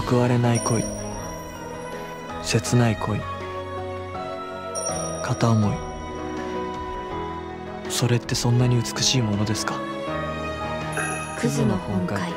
報われない恋。切ない恋。片思い。それってそんなに美しいものですか？クズの本会